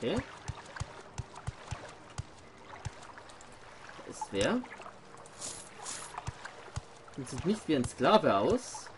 Okay. Da ist wer? Und sieht nicht wie ein Sklave aus.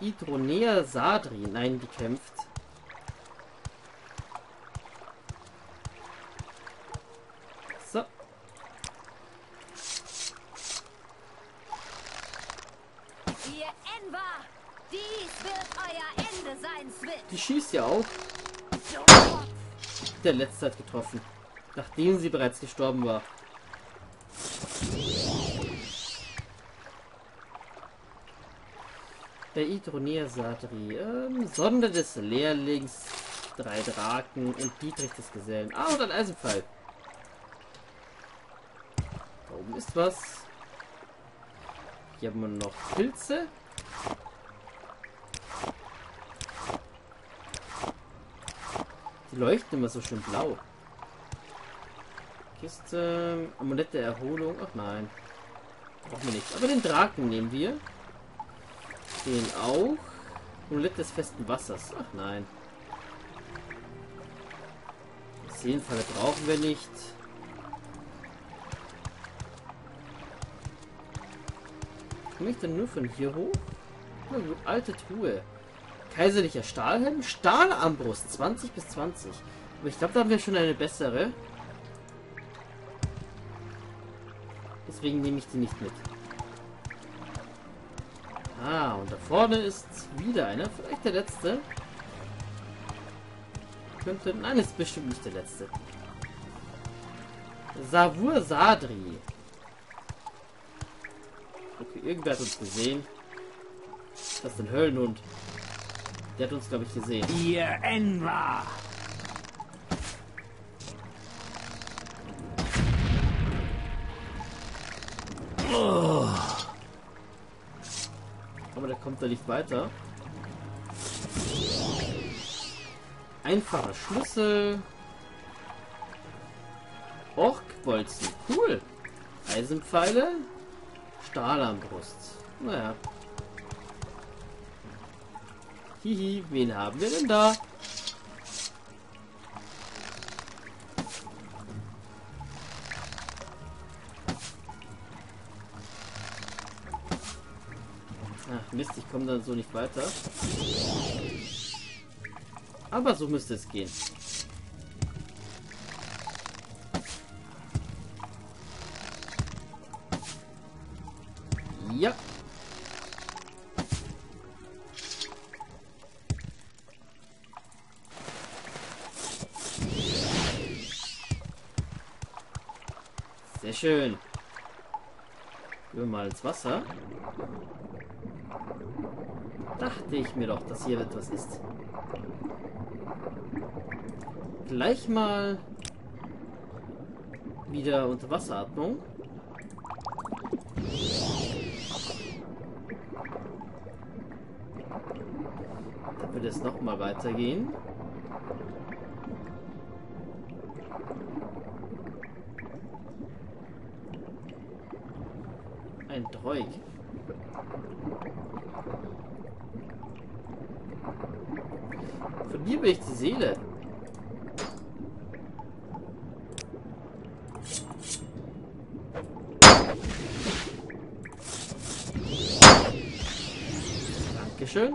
Idronea Sadri. Nein, die kämpft. So. Ihr Enva! Dies wird euer Ende sein, Switch! Die schießt ja auch. Der letzte hat getroffen. Nachdem sie bereits gestorben war. Der Idronea Sadri. Ähm, Sonde des Lehrlings. Drei Draken und Dietrich des Gesellen. Ah, und ein Eisenpfeil. Da oben ist was. Hier haben wir noch Pilze. Die leuchten immer so schön blau. Kiste, Amulett der Erholung. Ach nein. Brauchen wir nicht. Aber den Draken nehmen wir. Den auch. Amulett des festen Wassers. Ach nein. Seelenfalle brauchen wir nicht. Komme ich denn nur von hier hoch? Na alte Truhe. Kaiserlicher Stahlhelm. Stahlarmbrust. 20 bis 20. Aber ich glaube, da haben wir schon eine bessere. Deswegen nehme ich die nicht mit. Ah, und da vorne ist wieder einer. Vielleicht der letzte. Könnte. Nein, ist bestimmt nicht der letzte. Savur Sadri. Okay, irgendwer hat uns gesehen. Das ist ein Höllenhund. Der hat uns, glaube ich, gesehen. Ihr Enva! Aber der kommt da nicht weiter. Einfacher Schlüssel. Orkbolzen. Cool. Eisenpfeile. Stahlarmbrust. Naja. Hihi, wen haben wir denn da? Ach Mist, ich komme dann so nicht weiter. Aber so müsste es gehen. Ins Wasser. Dachte ich mir doch, dass hier etwas ist. Gleich mal wieder Unterwasseratmung. Dann wird es noch mal weitergehen. Ein Droig. Von dir bin ich die Seele. Dankeschön.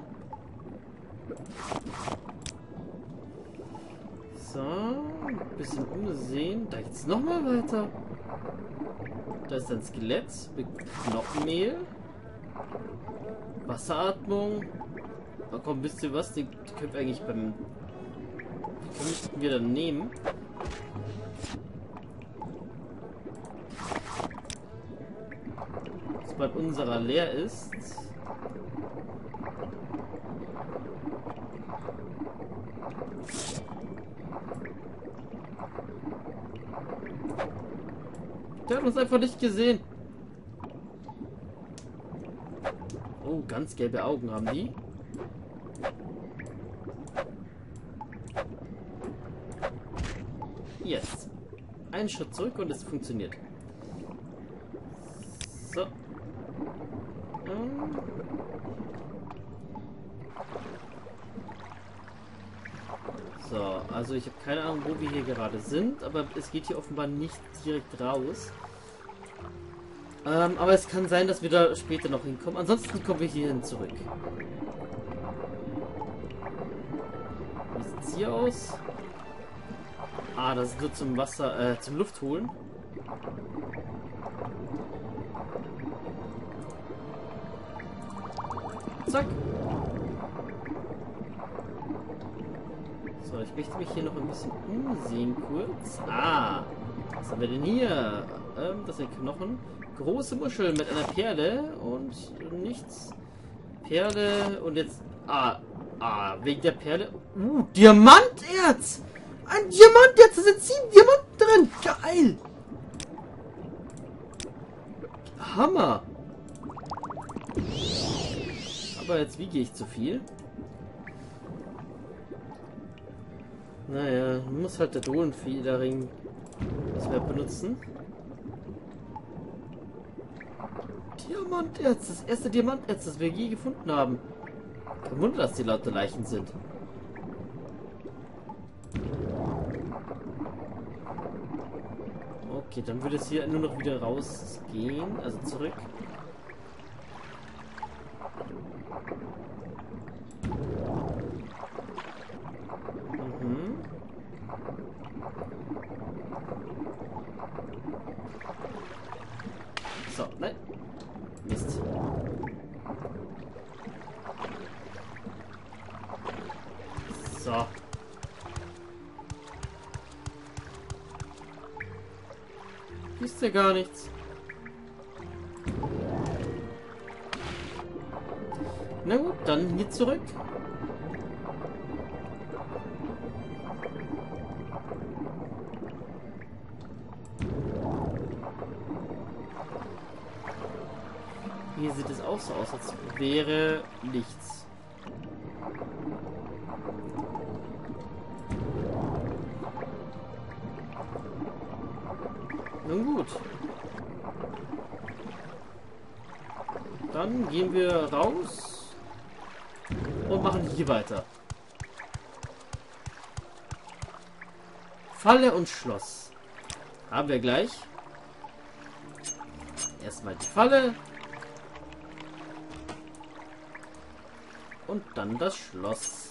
So, ein bisschen umsehen. Da geht's noch mal weiter. Da ist ein Skelett mit Knochenmehl. Wasseratmung. Na komm, wisst ihr was? Die, die können wir eigentlich beim... Die müssten wir dann nehmen. Sobald unserer leer ist... Der hat uns einfach nicht gesehen. Oh, ganz gelbe Augen haben die. Jetzt. Einen Schritt zurück und es funktioniert. So. Ähm. So, also ich habe keine Ahnung, wo wir hier gerade sind, aber es geht hier offenbar nicht direkt raus. Ähm, aber es kann sein, dass wir da später noch hinkommen. Ansonsten kommen wir hierhin zurück. Wie sieht's hier aus? Ah, das ist nur zum Wasser, äh, zum Luft holen. Zack. So, ich möchte mich hier noch ein bisschen umsehen kurz. Ah, was haben wir denn hier? Ähm, das sind Knochen. Große Muschel mit einer Perle und nichts. Perle und jetzt... Ah, ah, wegen der Perle... Uh, Diamanterz! Ein Diamanterz! Da sind sieben Diamanten drin! Geil! Hammer! Aber jetzt wiege ich zu viel. Naja, muss halt der Drohnenfederring was wir benutzen. Diamanterz, das erste Diamanterz, das wir je gefunden haben. Kein Wunder, dass die lauter Leichen sind. Okay, dann würde es hier nur noch wieder rausgehen, also zurück. Mhm. So, nein. Mist. So. Ist ja gar nichts. Na gut, dann hier zurück. Hier sieht es auch so aus, als wäre nichts. Dann gehen wir raus und machen hier weiter. Falle und Schloss. Haben wir gleich. Erstmal die Falle. Und dann das Schloss.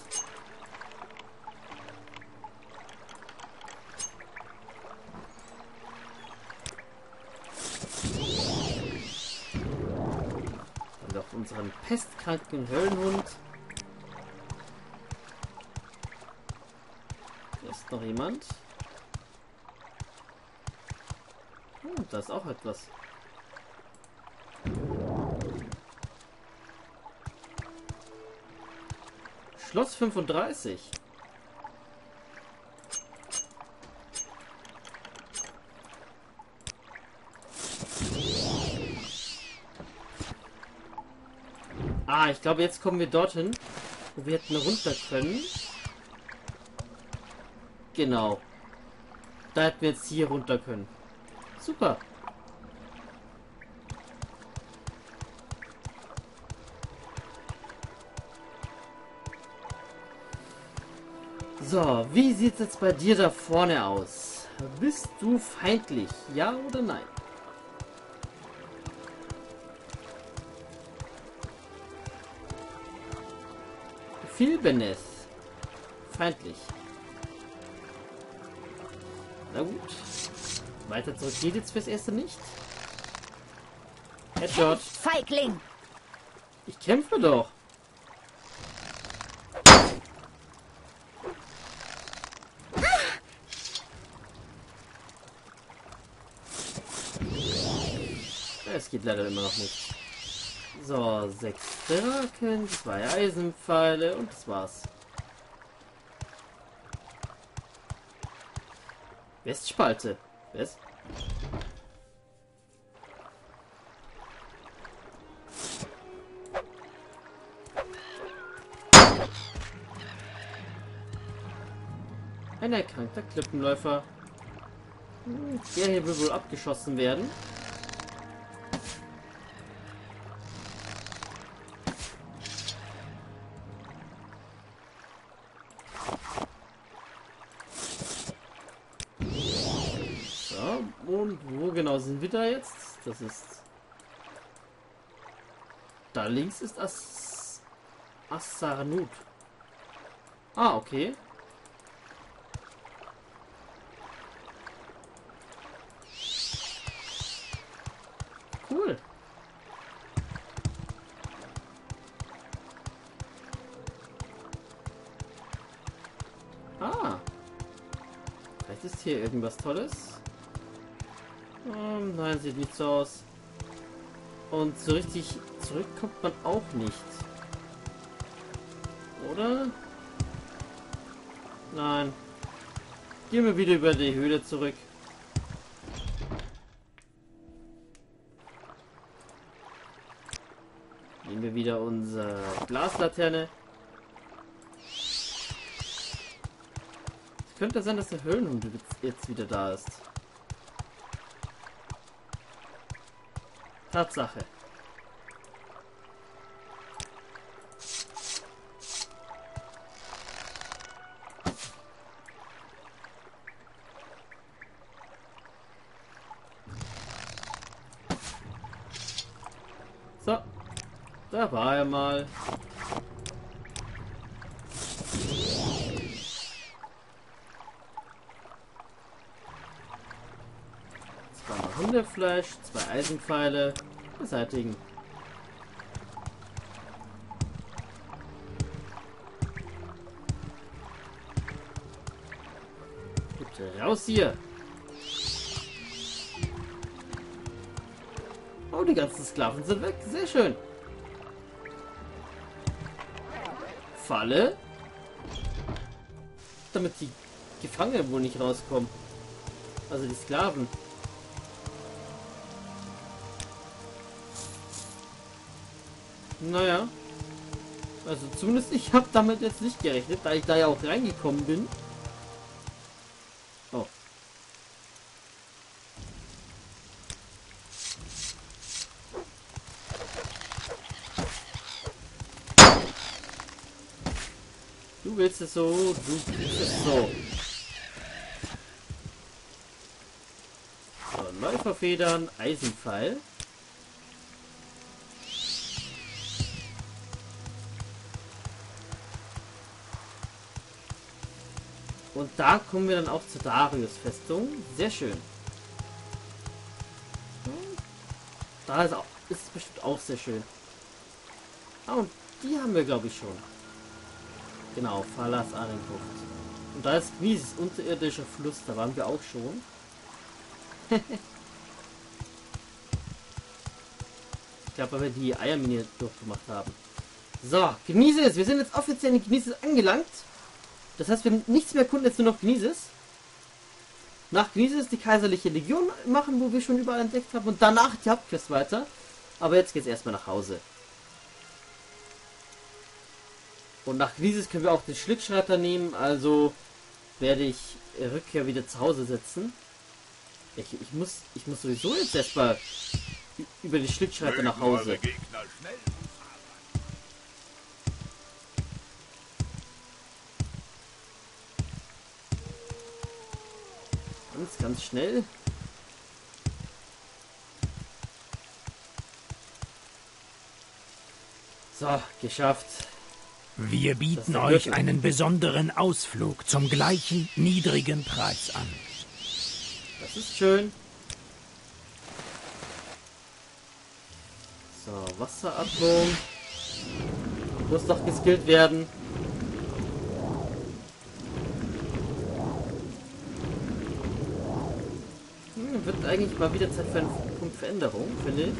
Und auf unseren pestkranken Höllenhund. Hier ist noch jemand. Hm, da ist auch etwas. Schloss 35. Ich glaube, jetzt kommen wir dorthin, wo wir hätten runter können. Genau. Da hätten wir jetzt hier runter können. Super. So, wie sieht es jetzt bei dir da vorne aus? Bist du feindlich? Ja oder nein? Filbenes. Feindlich. Na gut. Weiter zurück geht jetzt fürs erste nicht. Headshot. Feigling! Ich kämpfe doch. Es geht leider immer noch nicht. So, sechs Draken, zwei Eisenpfeile und das war's. Westspalte. West? Ein erkrankter Klippenläufer. Der hier will wohl abgeschossen werden. Genau sind wir da jetzt? Das ist... Da links ist As... Assarnut. Ah, okay. Cool. Ah. Vielleicht ist hier irgendwas Tolles. Ähm, nein, sieht nicht so aus. Und so richtig zurück kommt man auch nicht. Oder? Nein. Gehen wir wieder über die Höhle zurück. Nehmen wir wieder unsere Glaslaterne. Es könnte sein, dass der Höhlenhund jetzt wieder da ist. Tatsache. So. Da war er mal. Zweimal Hundefleisch, zwei Eisenpfeile. Beseitigen. Bitte raus hier. Oh, die ganzen Sklaven sind weg. Sehr schön. Falle. Damit die Gefangenen wohl nicht rauskommen. Also die Sklaven. Naja. Also zumindest ich habe damit jetzt nicht gerechnet, da ich da ja auch reingekommen bin. Oh. Du willst es so, du willst es so. So, Läuferfedern, Eisenpfeil. Und da kommen wir dann auch zur Darius-Festung. Sehr schön. Da ist, auch, ist es bestimmt auch sehr schön. Ah, und die haben wir, glaube ich, schon. Genau, Falas Arenkuft. Und da ist Gnieses unterirdischer Fluss, da waren wir auch schon. ich glaube, weil wir die Eiermine durchgemacht haben. So, Gnieses, wir sind jetzt offiziell in Gnieses angelangt. Das heißt, wir haben nichts mehr Kunden, jetzt nur noch Gnieses. Nach Gnieses die Kaiserliche Legion machen, wo wir schon überall entdeckt haben. Und danach die Hauptquest weiter. Aber jetzt geht's erstmal nach Hause. Und nach Gnieses können wir auch den Schlickschreiter nehmen. Also werde ich Rückkehr wieder zu Hause setzen. Ich, ich, muss, ich muss sowieso jetzt erstmal über die Schlickschreiter nach Hause. Ganz, schnell. So, geschafft. Wir bieten euch einen besonderen Ausflug zum gleichen niedrigen Preis an. Das ist schön. So, Wasseratmung. Muss doch geskillt werden. Wird eigentlich mal wieder Zeit für einen Punkt Veränderung, finde ich.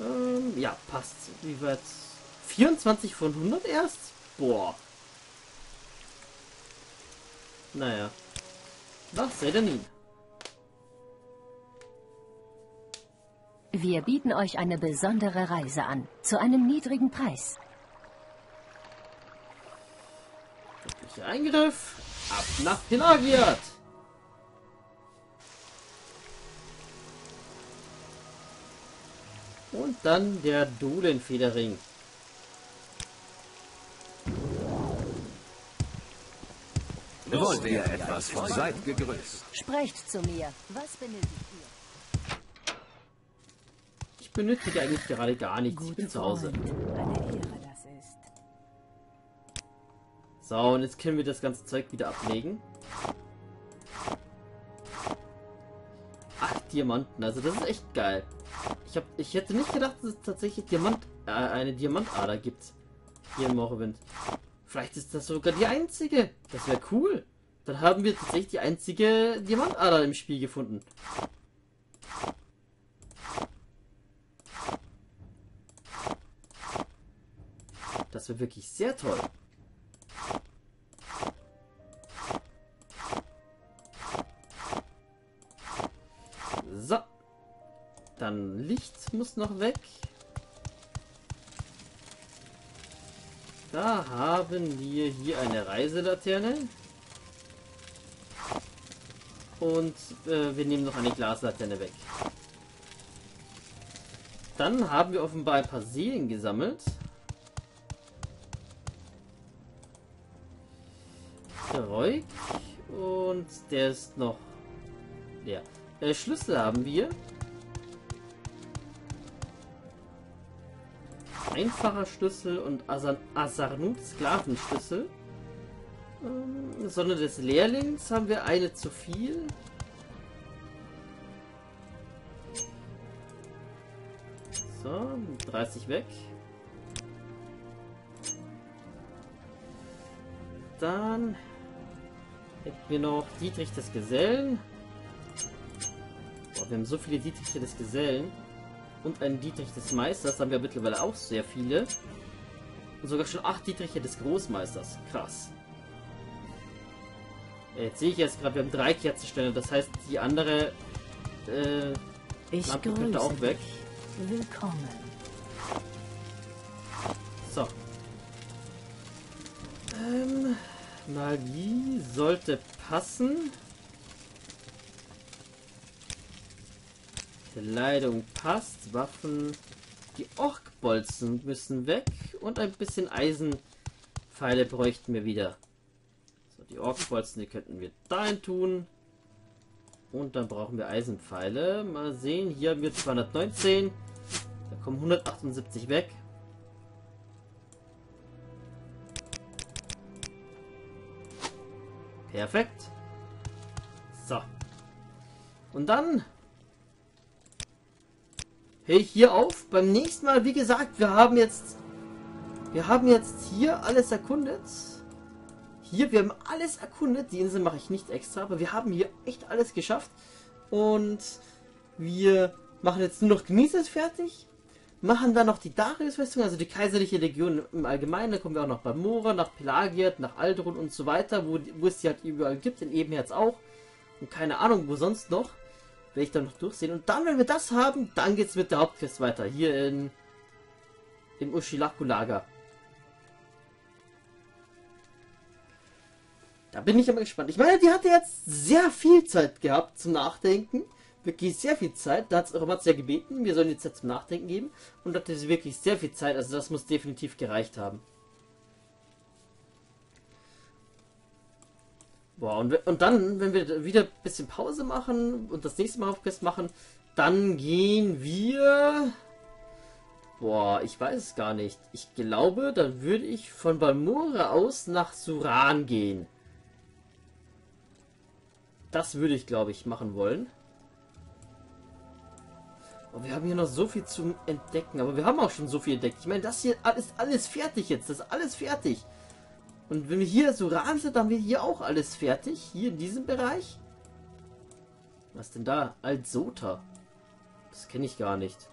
Ähm, ja, passt. Wie weit? 24 von 100 erst? Boah. Naja. Nach Sedanin. Wir bieten euch eine besondere Reise an. Zu einem niedrigen Preis. Eingriff. Ab nach Pelagiat. Und dann der Dohlenfederring. Wollt ihr etwas von Seid gegrüßt? Sprecht zu mir. Was benötigt ihr? Ich benötige eigentlich gerade gar nichts. Ich bin zu Hause. Freund. So, und jetzt können wir das ganze Zeug wieder ablegen. Acht Diamanten, also das ist echt geil. Ich, hab, ich hätte nicht gedacht, dass es tatsächlich Diamant, äh, eine Diamantader gibt. Hier im Morrowind. Vielleicht ist das sogar die einzige. Das wäre cool. Dann haben wir tatsächlich die einzige Diamantader im Spiel gefunden. Das wäre wirklich sehr toll. Dann Licht muss noch weg. Da haben wir hier eine Reiselaterne. Und äh, wir nehmen noch eine Glaslaterne weg. Dann haben wir offenbar ein paar Seelen gesammelt. Reuk. Und der ist noch leer. Äh, Schlüssel haben wir. Einfacher Schlüssel und Asan Asarnut Sklavenschlüssel. Ähm, Sonne des Lehrlings haben wir eine zu viel. So, 30 weg. Dann hätten wir noch Dietrich des Gesellen. Boah, wir haben so viele Dietriche des Gesellen. Und einen Dietrich des Meisters. Da haben wir mittlerweile auch sehr viele. Und sogar schon acht Dietriche des Großmeisters. Krass. Jetzt sehe ich jetzt gerade, wir haben drei Kerzenstände. Das heißt, die andere äh, Ich Lampe könnte auch weg. Willkommen. So. Ähm, Magie sollte passen. Kleidung passt. Waffen. Die Orkbolzen müssen weg. Und ein bisschen Eisenpfeile bräuchten wir wieder. So, die Orkbolzen, die könnten wir dahin tun. Und dann brauchen wir Eisenpfeile. Mal sehen, hier haben wir 219. Da kommen 178 weg. Perfekt. So. Und dann ich hier auf. Beim nächsten Mal, wie gesagt, wir haben jetzt wir haben jetzt hier alles erkundet. Hier, wir haben alles erkundet. Die Insel mache ich nicht extra, aber wir haben hier echt alles geschafft. Und wir machen jetzt nur noch Gnieses fertig. Machen dann noch die Darius-Festung, also die kaiserliche Legion im Allgemeinen. Da kommen wir auch nach Balmora, nach Pelagiat, nach Aldrun und so weiter, wo, wo es die halt überall gibt, in Ebenherz auch. Und keine Ahnung, wo sonst noch. Werde ich dann noch durchsehen. Und dann, wenn wir das haben, dann geht's mit der Hauptquest weiter. Hier in im Ushilaku-Lager. Da bin ich aber gespannt. Ich meine, die hatte jetzt sehr viel Zeit gehabt zum Nachdenken. Wirklich sehr viel Zeit. Da hat es Romatz ja gebeten, wir sollen jetzt Zeit zum Nachdenken geben. Und da hatte sie wirklich sehr viel Zeit. Also das muss definitiv gereicht haben. Boah, und, und dann, wenn wir wieder ein bisschen Pause machen und das nächste Mal Hauptquest machen, dann gehen wir... Boah, ich weiß es gar nicht. Ich glaube, dann würde ich von Balmora aus nach Suran gehen. Das würde ich, glaube ich, machen wollen. Aber wir haben hier noch so viel zu entdecken. Aber wir haben auch schon so viel entdeckt. Ich meine, das hier ist alles fertig jetzt. Das ist alles fertig. Und wenn wir hier Suran sind, dann haben wir hier auch alles fertig. Hier in diesem Bereich. Was denn da? Altsota. Das kenne ich gar nicht.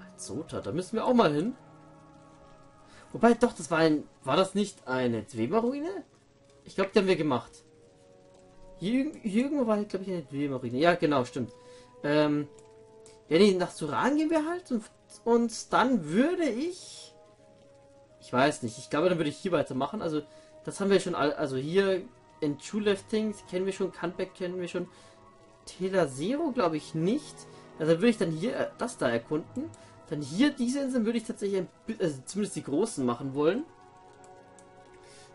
Altsota, da müssen wir auch mal hin. Wobei, doch, das war ein... War das nicht eine Dwemer-Ruine? Ich glaube, die haben wir gemacht. Hier, hier irgendwo war, glaube ich, eine Dwemer-Ruine. Ja, genau, stimmt. Ähm... Ja, nee, nach Suran gehen wir halt und, und dann würde ich... Ich weiß nicht, ich glaube, dann würde ich hier weitermachen. Also, das haben wir schon also hier in True Lefting kennen wir schon, Canbeck kennen wir schon. Telasero glaube ich nicht. Also würde ich dann hier äh, das da erkunden. Dann hier diese Inseln würde ich tatsächlich ein, also zumindest die großen machen wollen.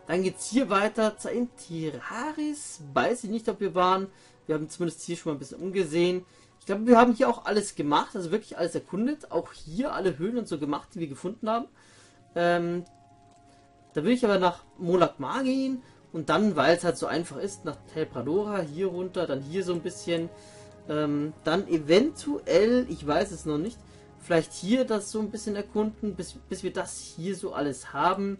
Dann geht's hier weiter. Zaintiraris. Weiß ich nicht, ob wir waren. Wir haben zumindest hier schon mal ein bisschen umgesehen. Ich glaube, wir haben hier auch alles gemacht, also wirklich alles erkundet. Auch hier alle Höhlen und so gemacht, die wir gefunden haben. Ähm, da will ich aber nach Molakmar gehen und dann, weil es halt so einfach ist, nach Tel Pradora hier runter, dann hier so ein bisschen. Ähm, dann eventuell, ich weiß es noch nicht, vielleicht hier das so ein bisschen erkunden, bis, bis wir das hier so alles haben.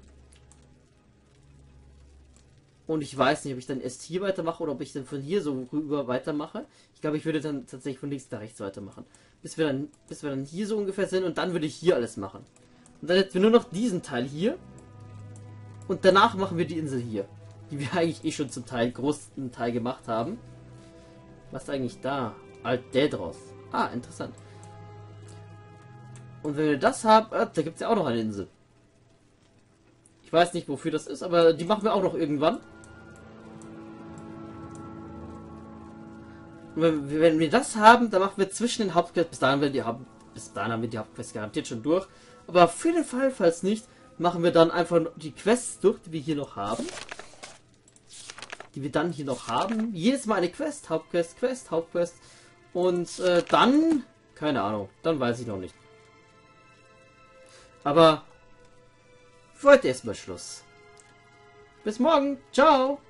Und ich weiß nicht, ob ich dann erst hier weitermache oder ob ich dann von hier so rüber weitermache. Ich glaube, ich würde dann tatsächlich von links nach rechts weitermachen. Bis wir dann, bis wir dann hier so ungefähr sind und dann würde ich hier alles machen. Und dann hätten wir nur noch diesen Teil hier. Und danach machen wir die Insel hier. Die wir eigentlich eh schon zum Teil, großen Teil gemacht haben. Was ist eigentlich da? Alt Dädros. Ah, interessant. Und wenn wir das haben, äh, da gibt es ja auch noch eine Insel. Ich weiß nicht, wofür das ist, aber die machen wir auch noch irgendwann. Und wenn, wir das haben, dann machen wir zwischen den Hauptquests, bis bis dahin haben wir die Hauptquests garantiert schon durch. Aber für den Fall, falls nicht, machen wir dann einfach die Quests durch, die wir hier noch haben. Die wir dann hier noch haben. Jedes Mal eine Quest, Hauptquest, Quest, Hauptquest. Und äh, dann, keine Ahnung, dann weiß ich noch nicht. Aber für heute erstmal Schluss. Bis morgen. Ciao.